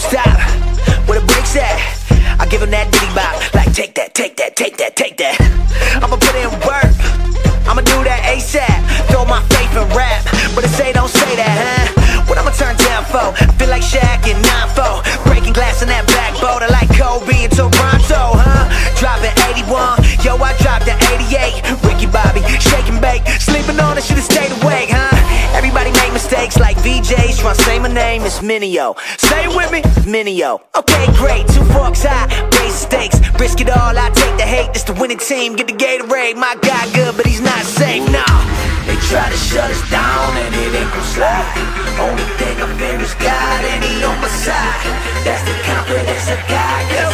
don't stop. Where the bricks at? I give him that diddy bop. Like, take that, take that, take that, take that. I'ma put in work. I'ma do that ASAP. Throw my faith in rap. But it say, don't say that, huh? What I'ma turn down for? VJs. Tryna say my name is Minio. Say it with me, Minio. Okay, great. Two forks high, raise stakes. Risk it all, I take the hate. This the winning team. Get the Gatorade. My guy good, but he's not safe. Nah. They try to shut us down and it ain't gon' slide. Only thing I fear is God and He on my side. That's the confidence I got.